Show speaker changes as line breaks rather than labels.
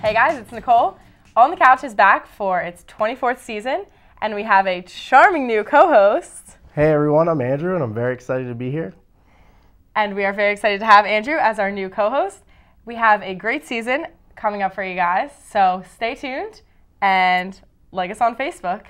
Hey guys, it's Nicole. On the Couch is back for its 24th season, and we have a charming new co host.
Hey everyone, I'm Andrew, and I'm very excited to be here.
And we are very excited to have Andrew as our new co host. We have a great season coming up for you guys, so stay tuned and like us on Facebook.